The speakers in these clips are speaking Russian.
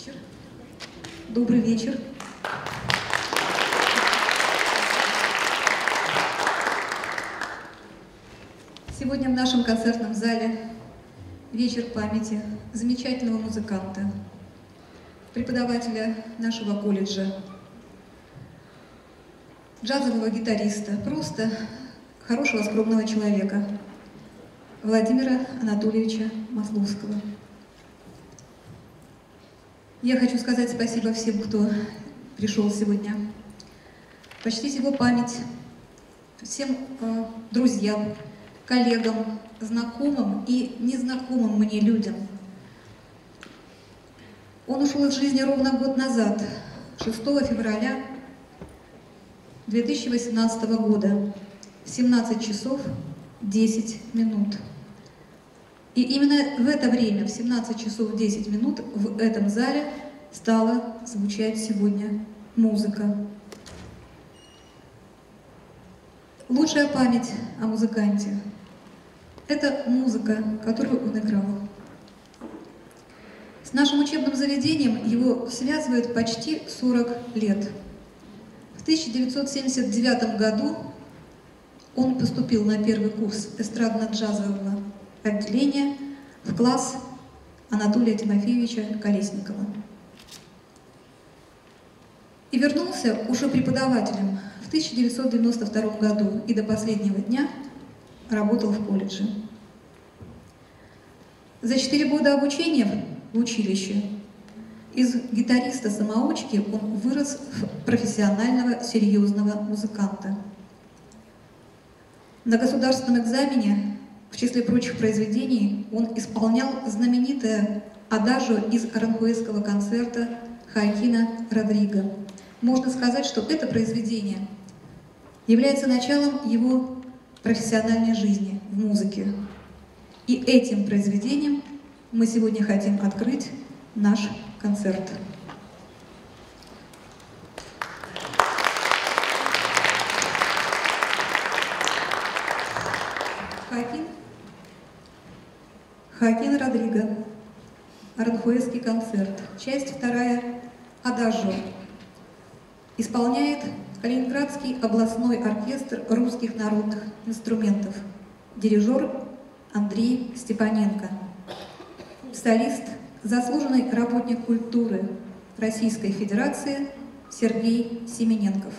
вечер. Добрый вечер. Сегодня в нашем концертном зале вечер памяти замечательного музыканта, преподавателя нашего колледжа, джазового гитариста, просто хорошего, скромного человека, Владимира Анатольевича Масловского. Я хочу сказать спасибо всем, кто пришел сегодня. Почтить его память, всем э, друзьям, коллегам, знакомым и незнакомым мне людям. Он ушел из жизни ровно год назад, 6 февраля 2018 года, в 17 часов 10 минут. И именно в это время, в 17 часов 10 минут, в этом зале стала звучать сегодня музыка. Лучшая память о музыканте – это музыка, которую он играл. С нашим учебным заведением его связывает почти 40 лет. В 1979 году он поступил на первый курс эстрадно-джазового отделения в класс Анатолия Тимофеевича Колесникова. И вернулся уже преподавателем в 1992 году и до последнего дня работал в колледже. За четыре года обучения в училище из гитариста-самоучки он вырос в профессионального серьезного музыканта. На государственном экзамене в числе прочих произведений он исполнял знаменитое адажу из аранхуэзского концерта Хайкина Родриго. Можно сказать, что это произведение является началом его профессиональной жизни в музыке. И этим произведением мы сегодня хотим открыть наш концерт. Хакин Родриго. Аранхуэзский концерт. Часть вторая. Адажо. Исполняет Калининградский областной оркестр русских народных инструментов. Дирижер Андрей Степаненко. Солист, заслуженный работник культуры Российской Федерации Сергей Семененков.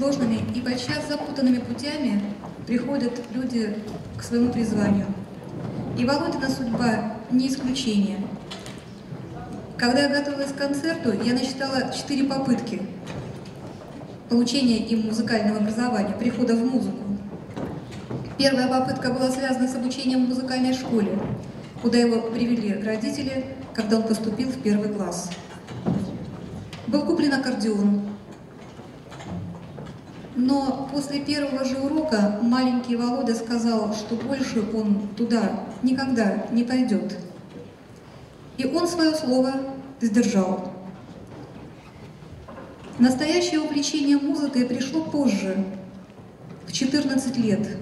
Сложными и подчас запутанными путями приходят люди к своему призванию. И Володина судьба не исключение. Когда я готовилась к концерту, я насчитала четыре попытки получения им музыкального образования, прихода в музыку. Первая попытка была связана с обучением в музыкальной школе, куда его привели родители, когда он поступил в первый класс. Был куплен аккордеон, но после первого же урока маленький Володя сказал, что больше он туда никогда не пойдет. И он свое слово сдержал. Настоящее увлечение музыкой пришло позже, в 14 лет.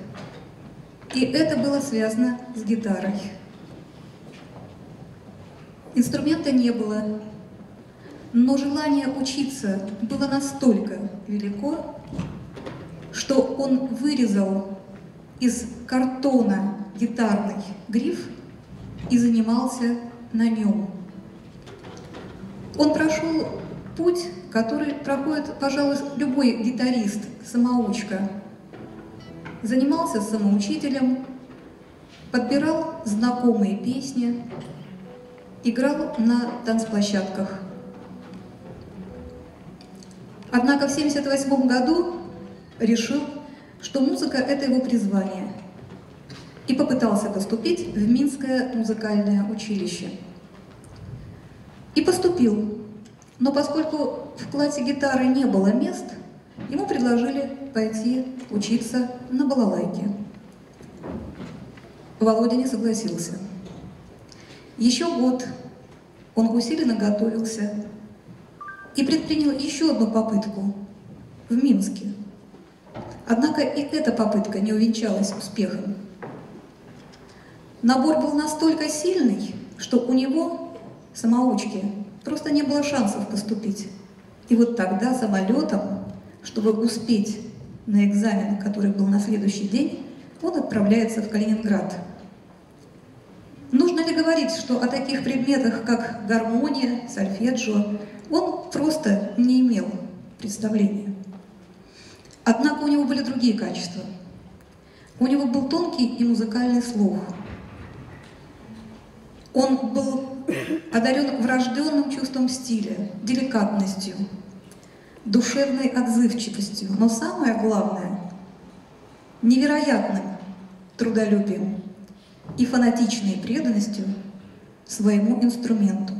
И это было связано с гитарой. Инструмента не было, но желание учиться было настолько велико, что он вырезал из картона гитарный гриф и занимался на нем. Он прошел путь, который проходит, пожалуй, любой гитарист, самоучка. Занимался самоучителем, подбирал знакомые песни, играл на танцплощадках. Однако в 1978 году решил, что музыка – это его призвание, и попытался поступить в Минское музыкальное училище. И поступил, но поскольку в классе гитары не было мест, ему предложили пойти учиться на балалайке. Володя не согласился. Еще год он усиленно готовился и предпринял еще одну попытку в Минске. Однако и эта попытка не увенчалась успехом. Набор был настолько сильный, что у него, самоучки, просто не было шансов поступить. И вот тогда самолетом, чтобы успеть на экзамен, который был на следующий день, он отправляется в Калининград. Нужно ли говорить, что о таких предметах, как гармония, сольфеджио, он просто не имел представления? Однако у него были другие качества. У него был тонкий и музыкальный слух. Он был одарен врожденным чувством стиля, деликатностью, душевной отзывчивостью, но самое главное – невероятным трудолюбием и фанатичной преданностью своему инструменту.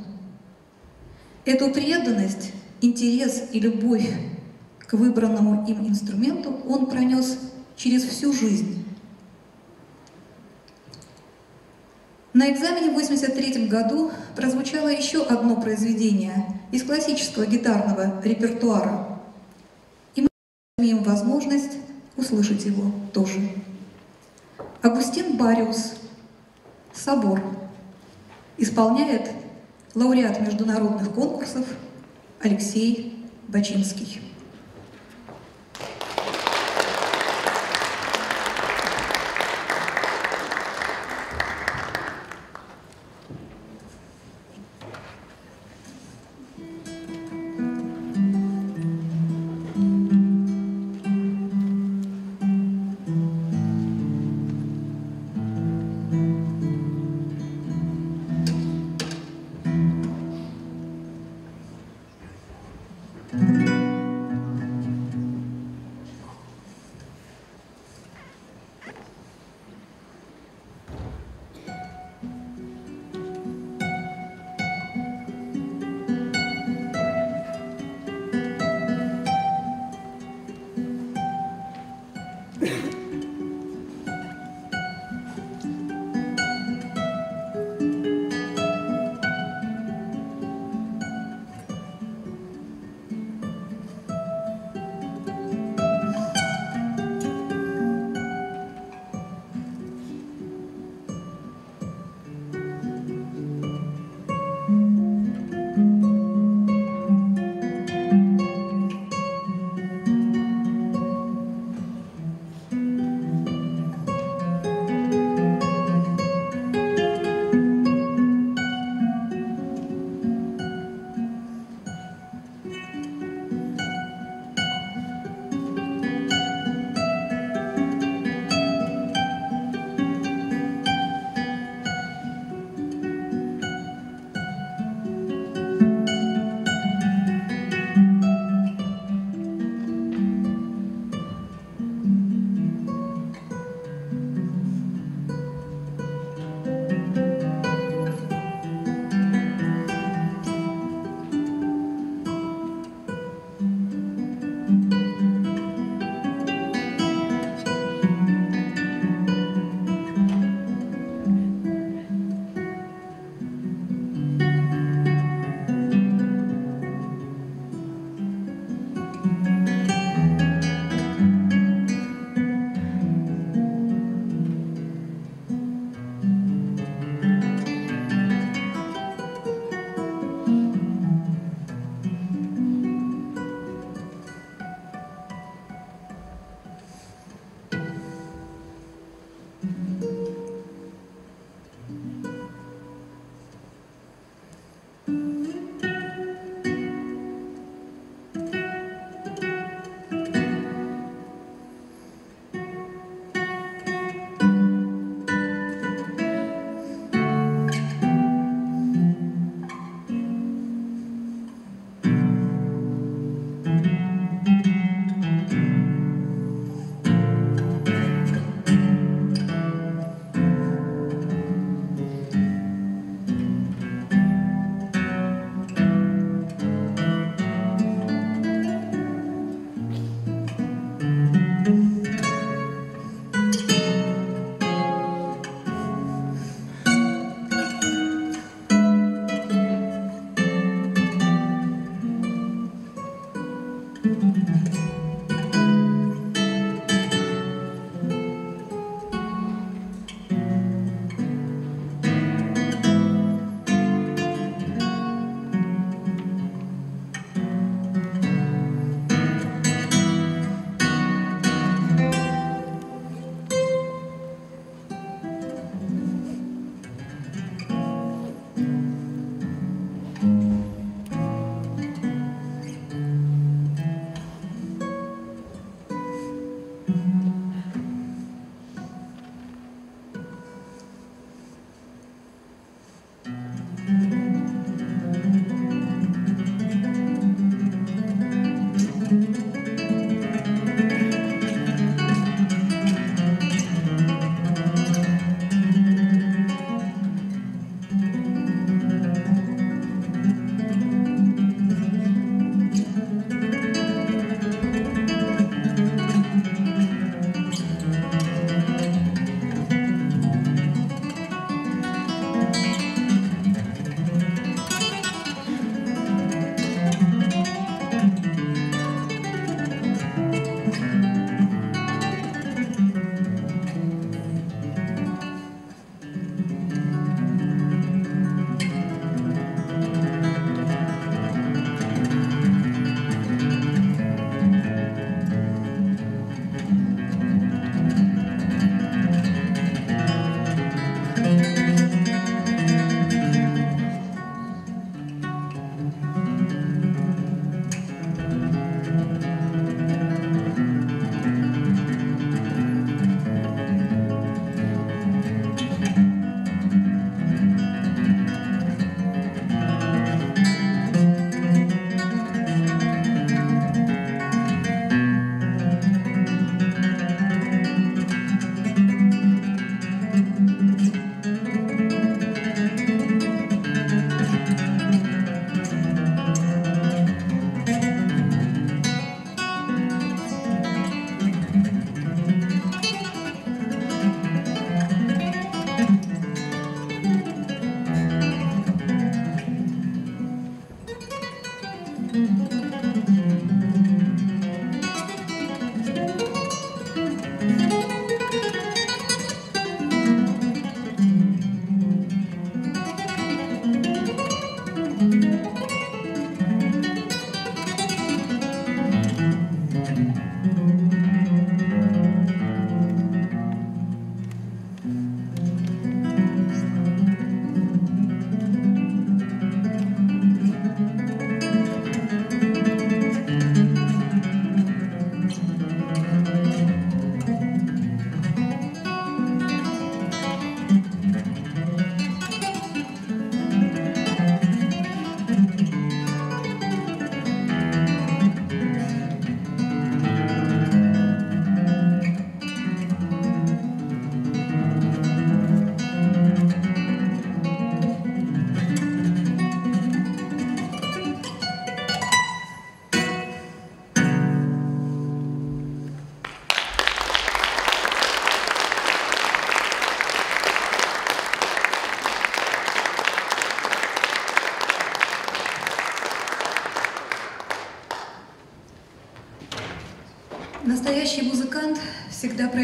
Эту преданность, интерес и любовь к выбранному им инструменту он пронес через всю жизнь. На экзамене в 1983 году прозвучало еще одно произведение из классического гитарного репертуара. И мы имеем возможность услышать его тоже. Агустин Бариус «Собор» исполняет лауреат международных конкурсов Алексей Бачинский.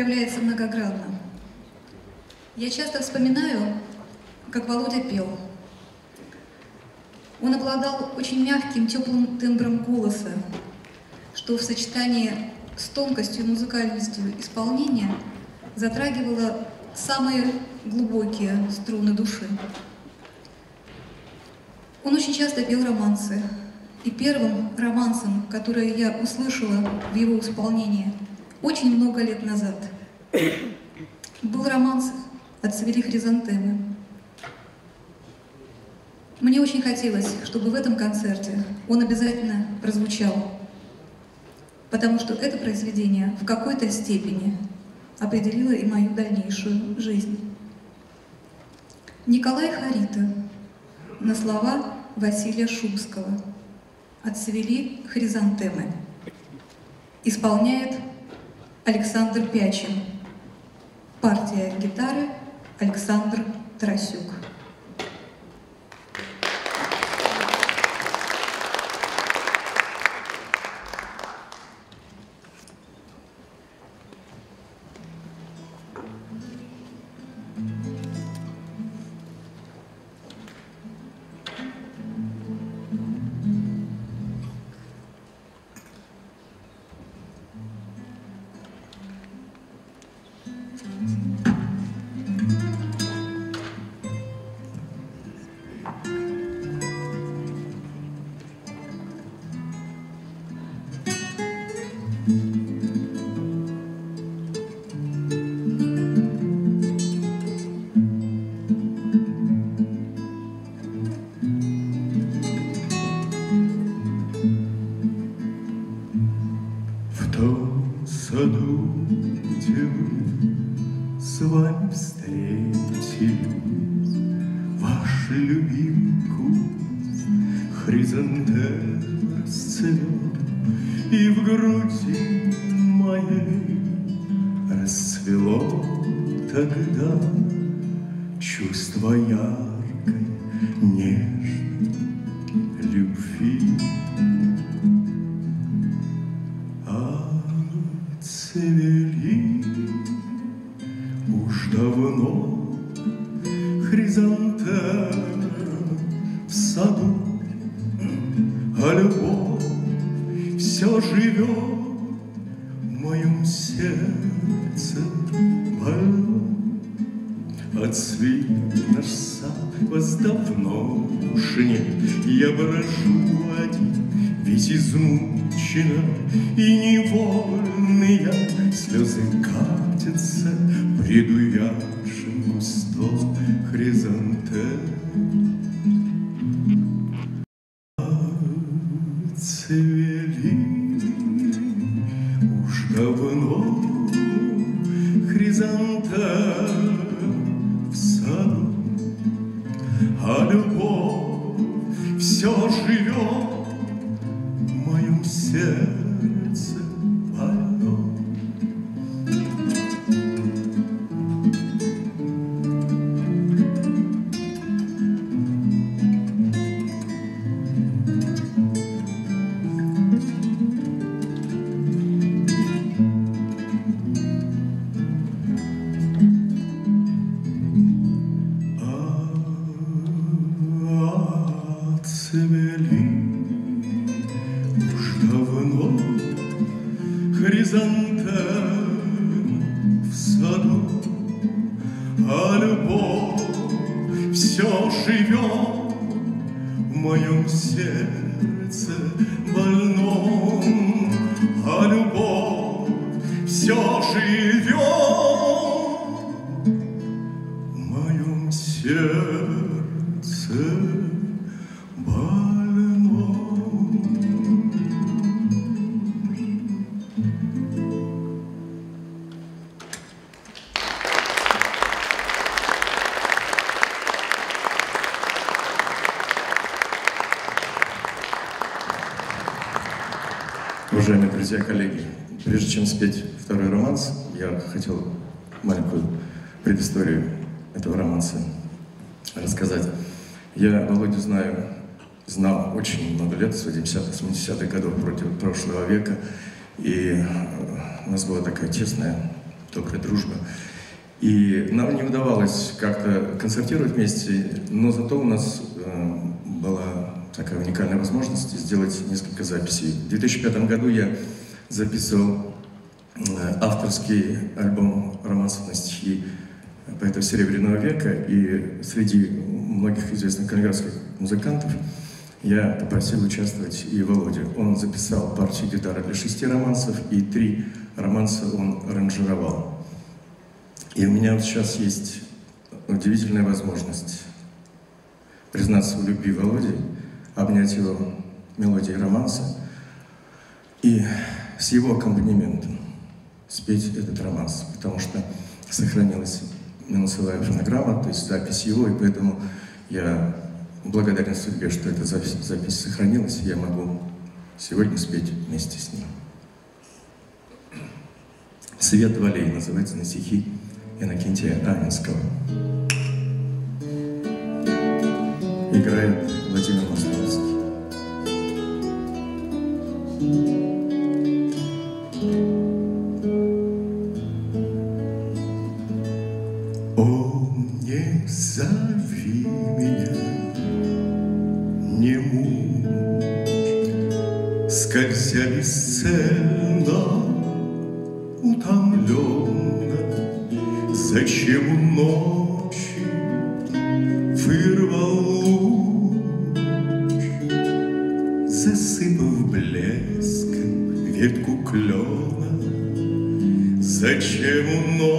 Проявляется многогранно. Я часто вспоминаю, как Володя пел. Он обладал очень мягким, теплым тембром голоса, что в сочетании с тонкостью и музыкальностью исполнения затрагивало самые глубокие струны души. Он очень часто пел романсы, и первым романсом, который я услышала в его исполнении очень много лет назад, был романс «Отцвели хризантемы». Мне очень хотелось, чтобы в этом концерте он обязательно прозвучал, потому что это произведение в какой-то степени определило и мою дальнейшую жизнь. Николай Харита на слова Василия Шумского – отцвели хризантемы. Исполняет Александр Пячин. Партия гитары Александр Тарасюк. моем сердце больном Отцвет наш сад вас давно уж нет. Я брожу один, весь измучена И невольная. слезы катятся Приду я, хризантем. Друзья, коллеги, прежде чем спеть второй романс, я хотел маленькую предысторию этого романса рассказать. Я Володю знаю, знал очень много лет, с 80-х, 80-х годов против прошлого века. И э, у нас была такая честная, добрая дружба. И нам не удавалось как-то концертировать вместе, но зато у нас такая уникальная возможность сделать несколько записей. В 2005 году я записывал э, авторский альбом романсов на стихи поэтов Серебряного века, и среди многих известных калининградских музыкантов я попросил участвовать и Володю. Он записал партию гитары для шести романсов, и три романса он аранжировал. И у меня вот сейчас есть удивительная возможность признаться в любви Володе, обнять его мелодией романса и с его аккомпанементом спеть этот романс, потому что сохранилась минусовая фонограмма, то есть запись его, и поэтому я благодарен судьбе, что эта запись, запись сохранилась, и я могу сегодня спеть вместе с ним. «Свет валей» называется на стихи Иннокентия Анинского. Играет Владимир Масловский. О, не зови меня, не мучь, Скользя бесцельно, утомленно, Зачем ночи вырвал 獣の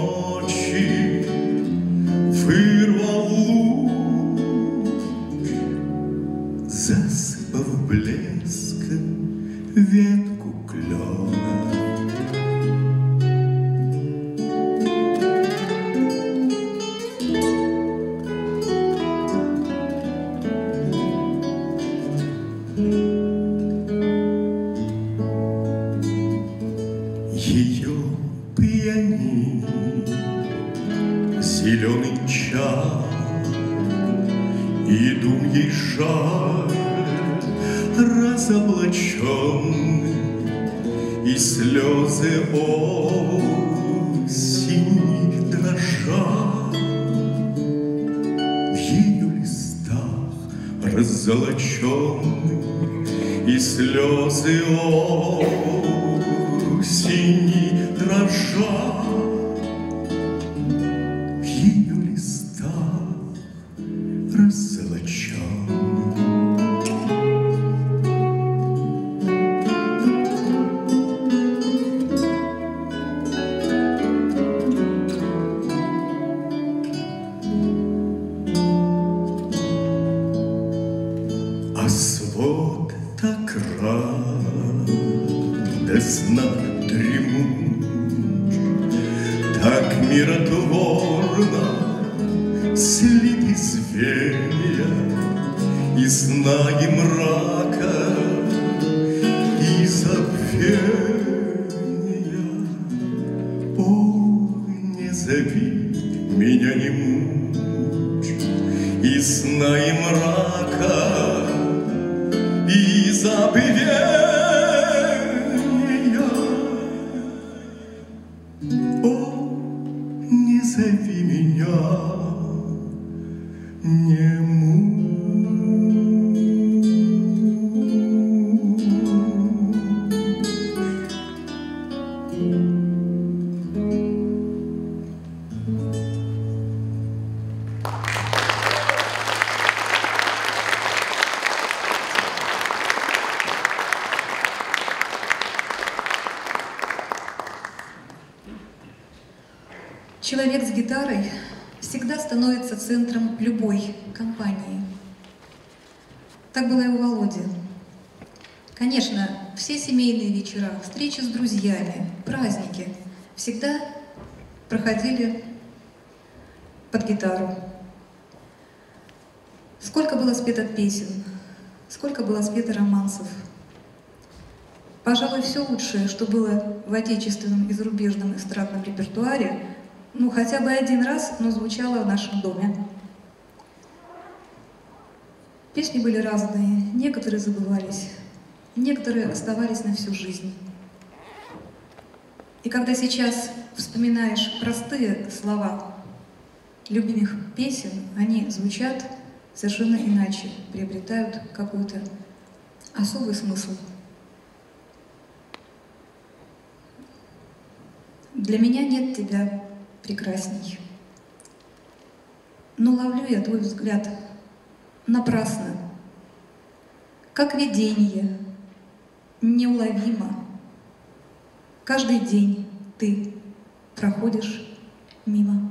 миротворно слит из звенья, И сна и мрака, и забвения. О, не зови меня, не Конечно, все семейные вечера, встречи с друзьями, праздники всегда проходили под гитару. Сколько было спето песен, сколько было спето романсов. Пожалуй, все лучшее, что было в отечественном и зарубежном эстрадном репертуаре, ну, хотя бы один раз, но звучало в нашем доме. Песни были разные, некоторые забывались, некоторые оставались на всю жизнь. И когда сейчас вспоминаешь простые слова любимых песен, они звучат совершенно иначе, приобретают какой-то особый смысл. Для меня нет тебя прекрасней. Но ловлю я твой взгляд напрасно, как видение, неуловимо. Каждый день ты проходишь мимо.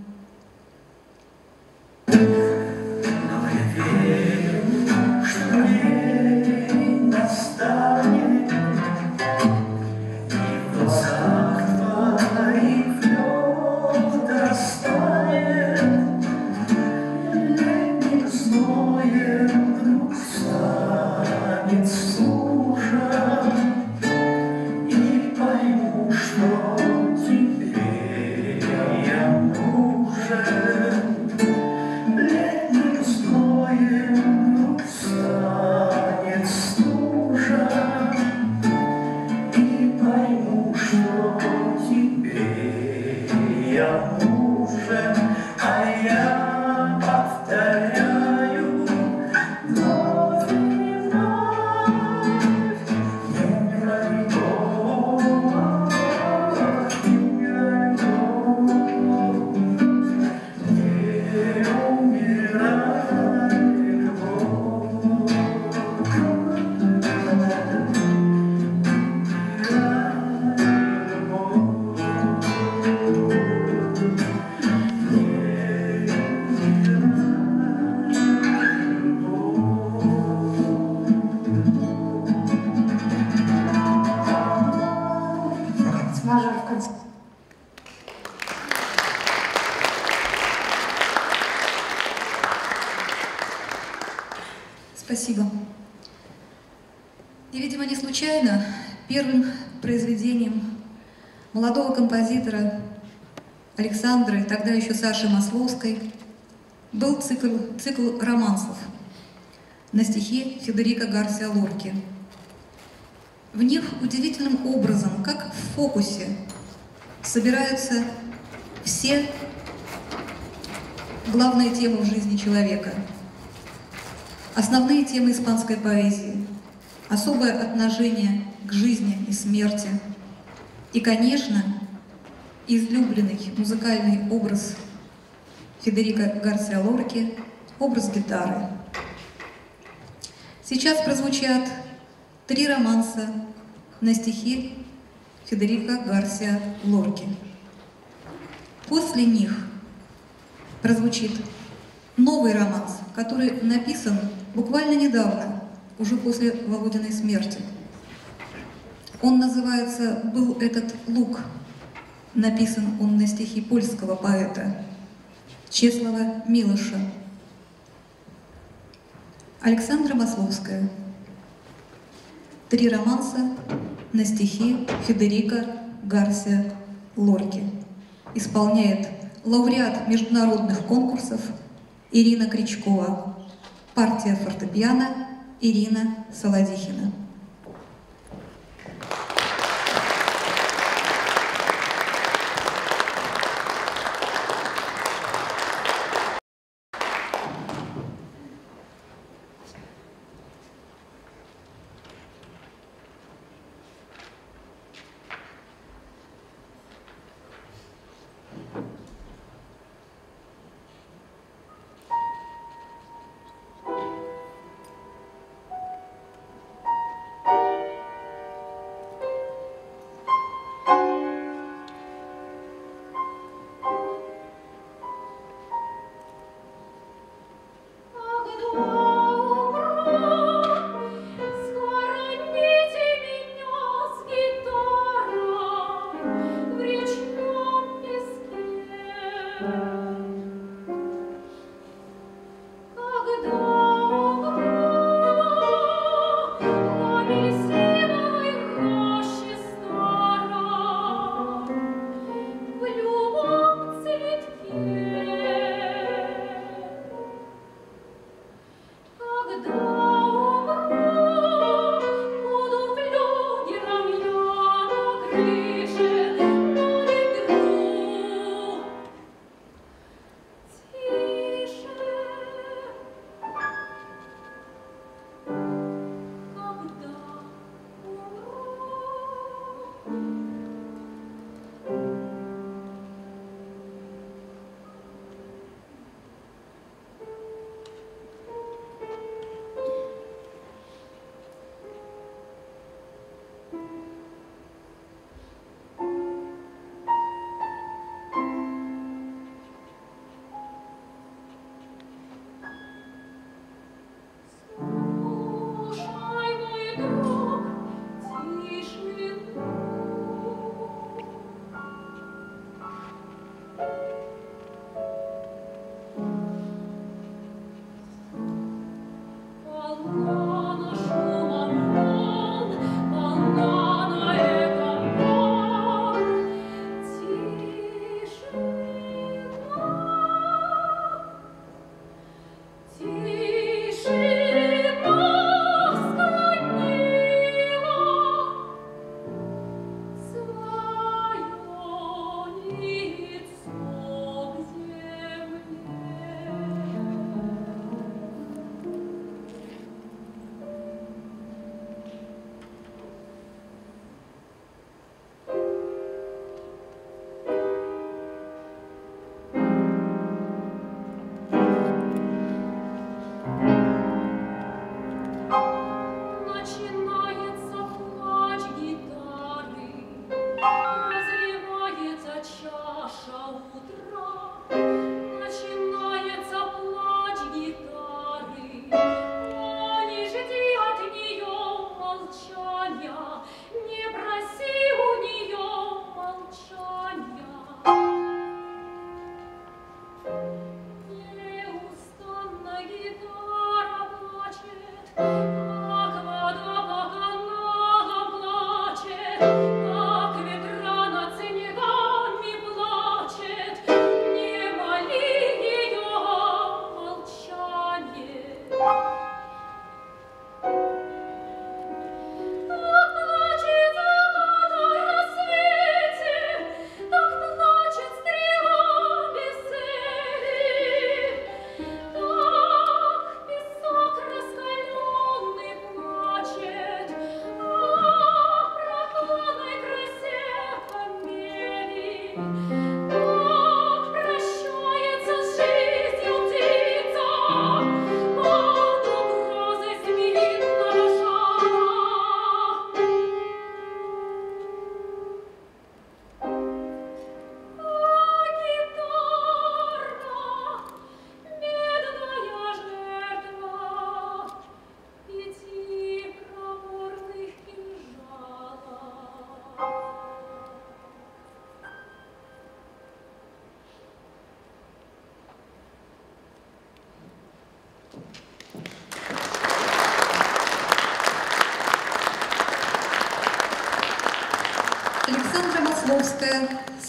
Спасибо. И, видимо, не случайно первым произведением молодого композитора Александры, тогда еще Саши Масловской, был цикл, цикл романсов на стихи Федерико Гарсиа Лорки. В них удивительным образом, как в фокусе, собираются все главные темы в жизни человека – Основные темы испанской поэзии, особое отношение к жизни и смерти и, конечно, излюбленный музыкальный образ Федерико Гарсиа Лорки – образ гитары. Сейчас прозвучат три романса на стихи Федерико Гарсиа Лорки. После них прозвучит новый романс, который написан буквально недавно, уже после Володиной смерти. Он называется «Был этот лук». Написан он на стихи польского поэта Чеслова Милыша. Александра Масловская. Три романса на стихи Федерико Гарсия Лорки. Исполняет лауреат международных конкурсов Ирина Кричкова. Партия фортепиано Ирина Солодихина.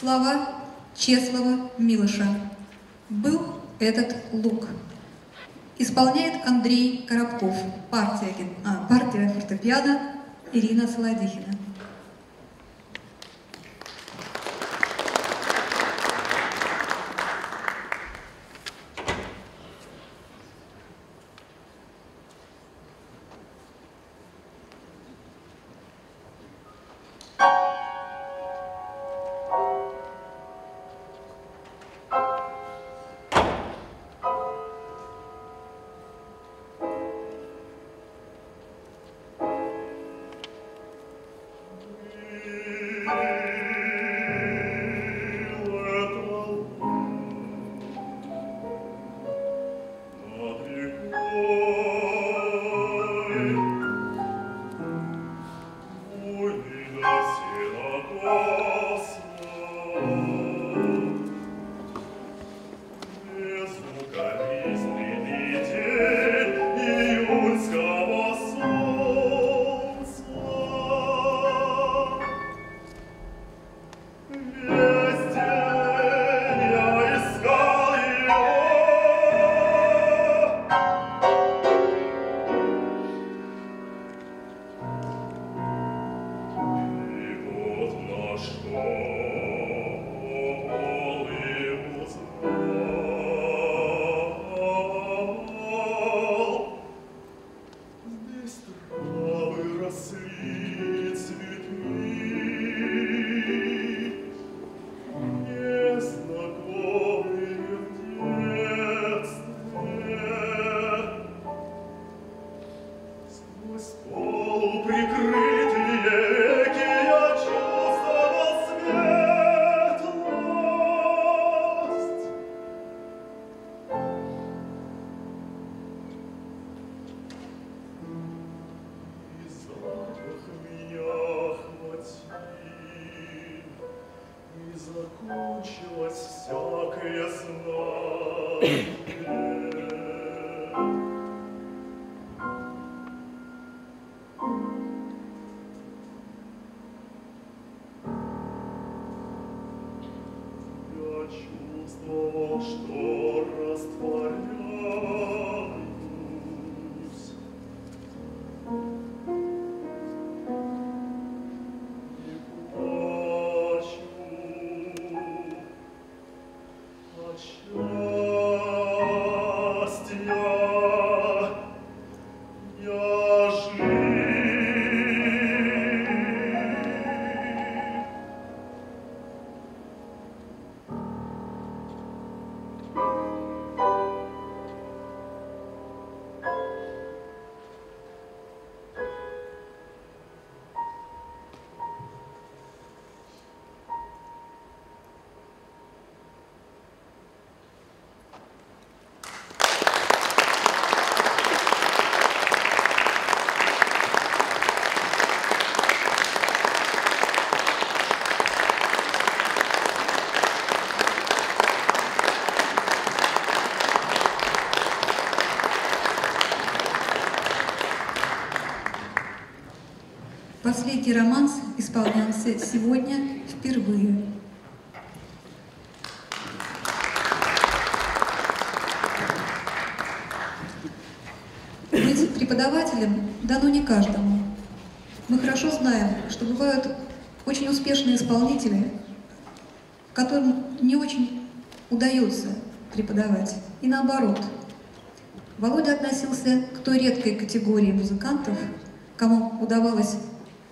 Слова Чеслова Милыша. Был этот лук. Исполняет Андрей Коробков, партия, а, партия фортепиано Ирина Солодихина. Последний романс исполнялся сегодня впервые. Быть преподавателем дано не каждому. Мы хорошо знаем, что бывают очень успешные исполнители, которым не очень удается преподавать. И наоборот. Володя относился к той редкой категории музыкантов, кому удавалось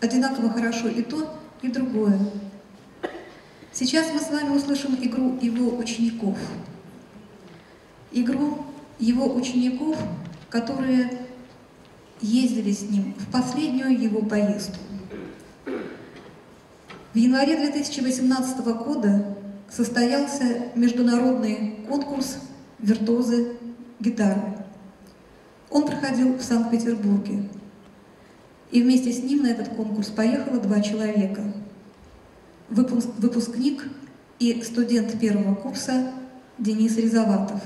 одинаково хорошо и то, и другое. Сейчас мы с вами услышим игру его учеников. Игру его учеников, которые ездили с ним в последнюю его поездку. В январе 2018 года состоялся международный конкурс «Виртуозы гитары». Он проходил в Санкт-Петербурге. И вместе с ним на этот конкурс поехало два человека. Выпускник и студент первого курса Денис Резоватов.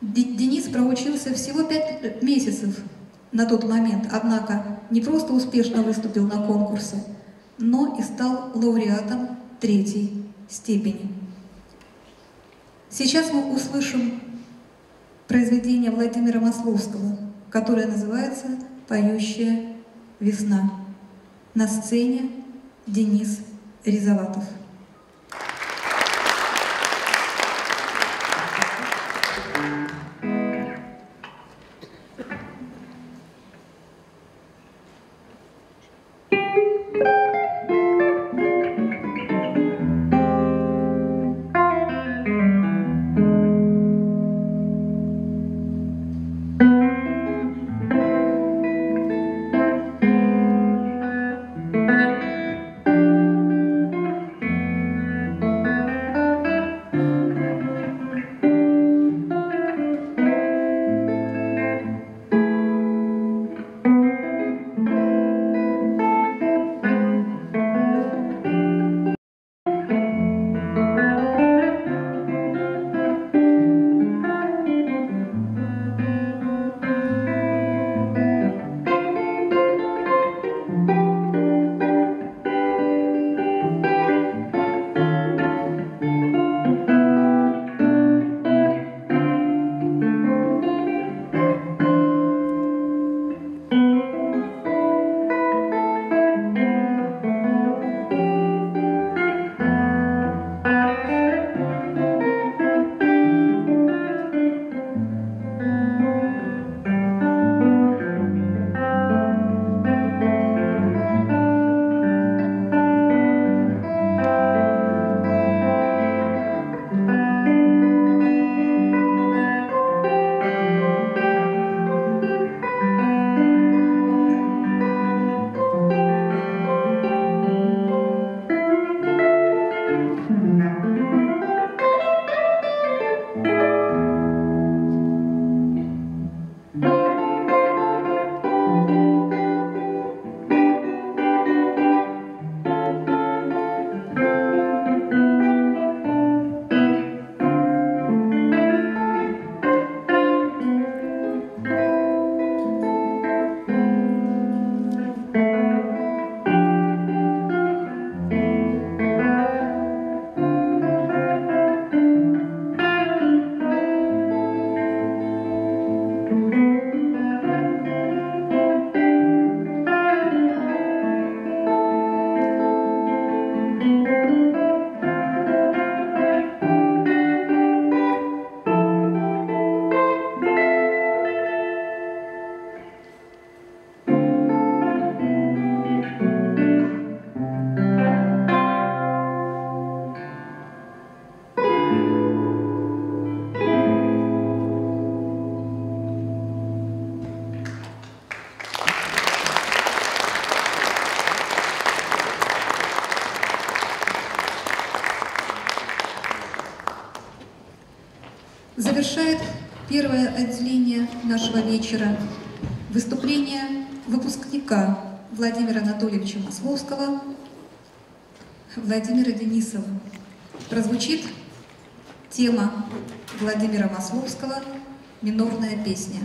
Денис проучился всего пять месяцев на тот момент, однако не просто успешно выступил на конкурсе, но и стал лауреатом третьей степени. Сейчас мы услышим произведение Владимира Масловского, которое называется «Поющая весна». На сцене Денис Резоватов. Завершает первое отделение нашего вечера выступление выпускника Владимира Анатольевича Масловского Владимира Денисова. Прозвучит тема Владимира Масловского «Минорная песня».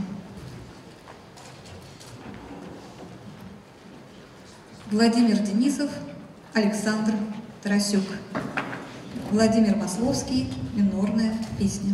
Владимир Денисов, Александр Тарасюк. Владимир Масловский «Минорная песня».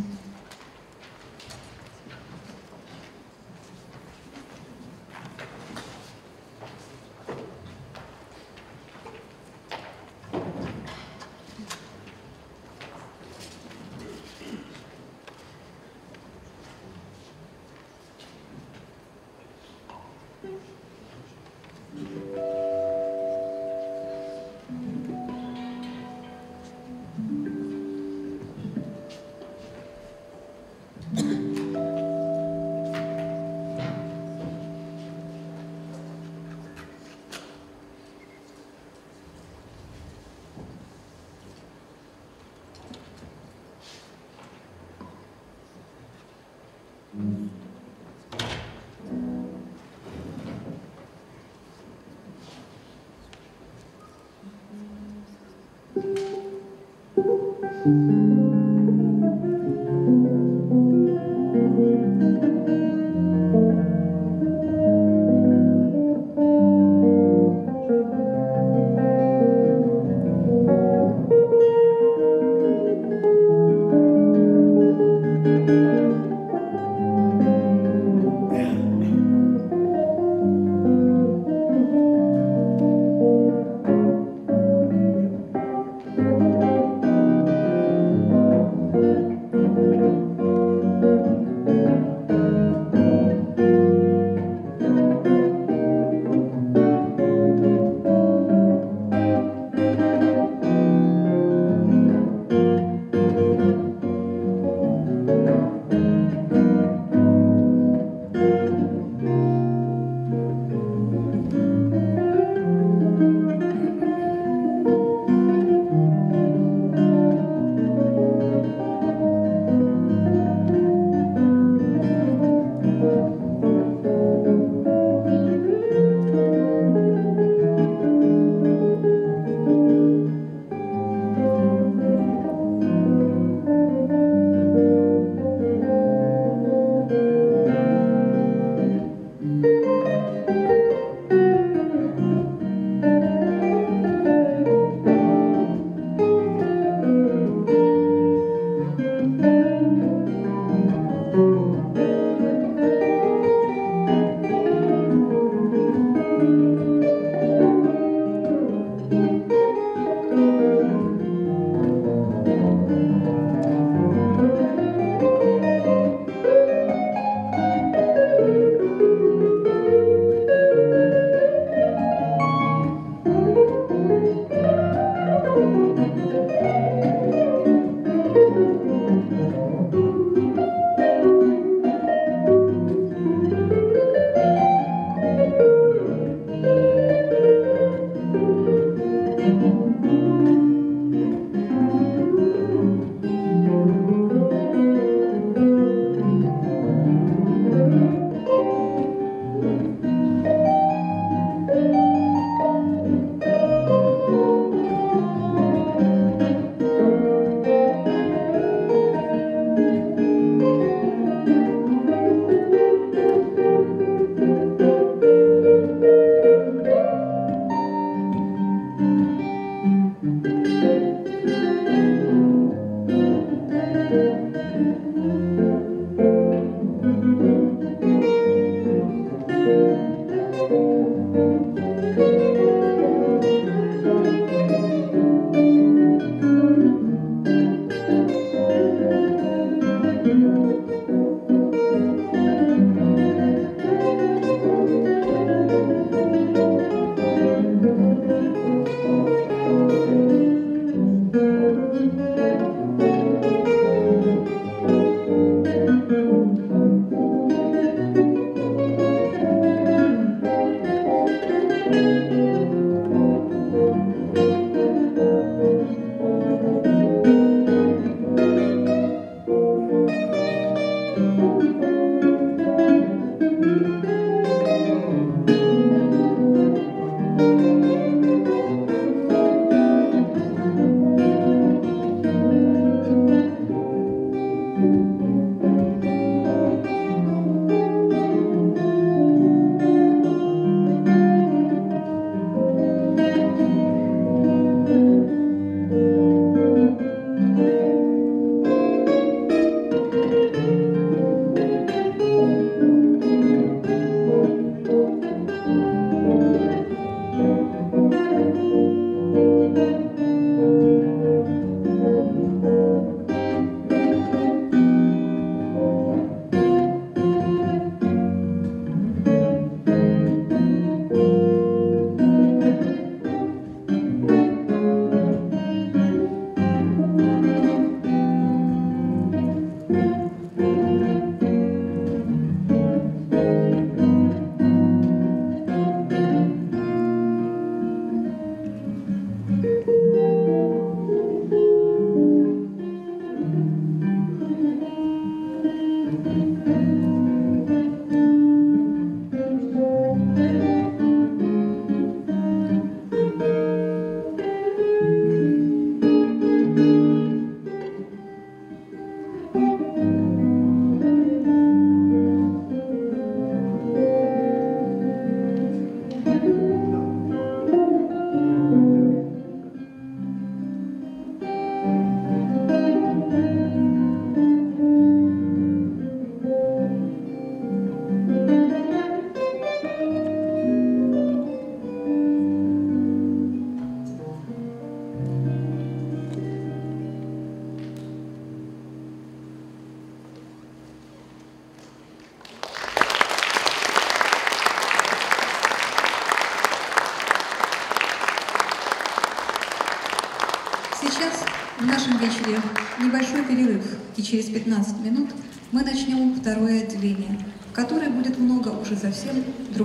Через 15 минут мы начнем второе отделение, в которое будет много уже совсем музыки.